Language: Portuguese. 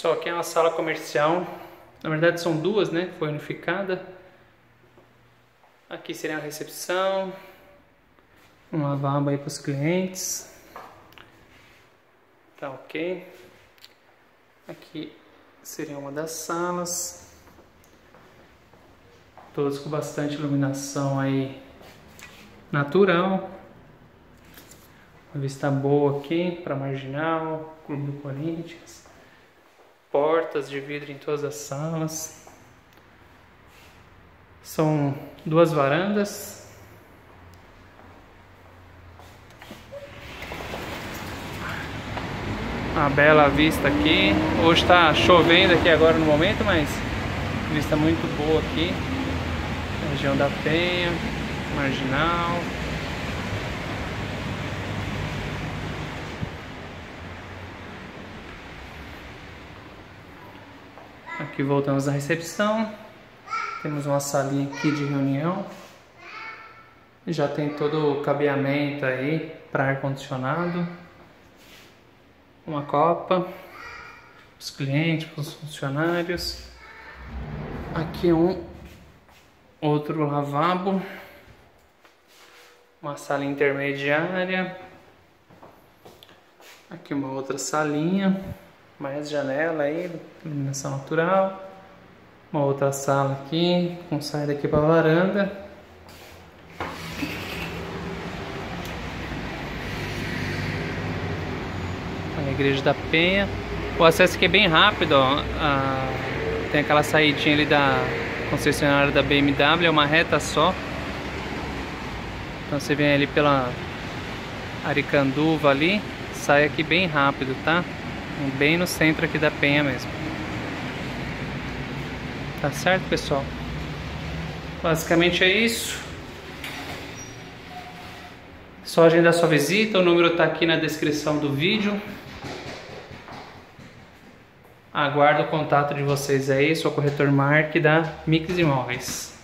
Pessoal, aqui é uma sala comercial. Na verdade são duas, né? Foi unificada. Aqui seria a recepção. Um lavabo aí para os clientes. Tá ok. Aqui seria uma das salas. Todos com bastante iluminação aí natural. Uma vista boa aqui para Marginal, Clube do Corinthians. Portas de vidro em todas as salas. São duas varandas. Uma bela vista aqui. Hoje está chovendo aqui agora no momento, mas vista muito boa aqui. Região da Penha, Marginal. Aqui voltamos à recepção. Temos uma salinha aqui de reunião. Já tem todo o cabeamento aí para ar-condicionado. Uma copa. Os clientes, os funcionários. Aqui um outro lavabo. Uma sala intermediária. Aqui uma outra salinha mais janela aí, iluminação natural. Uma outra sala aqui, com saída aqui para varanda. A igreja da Penha. O acesso aqui é bem rápido, ó. Ah, tem aquela saídinha ali da concessionária da BMW, é uma reta só. Então você vem ali pela Aricanduva ali, sai aqui bem rápido, tá? Bem no centro aqui da Penha mesmo. Tá certo, pessoal? Basicamente é isso. Só agendar sua visita, o número tá aqui na descrição do vídeo. Aguardo o contato de vocês aí, sou corretor Mark da Mix Imóveis.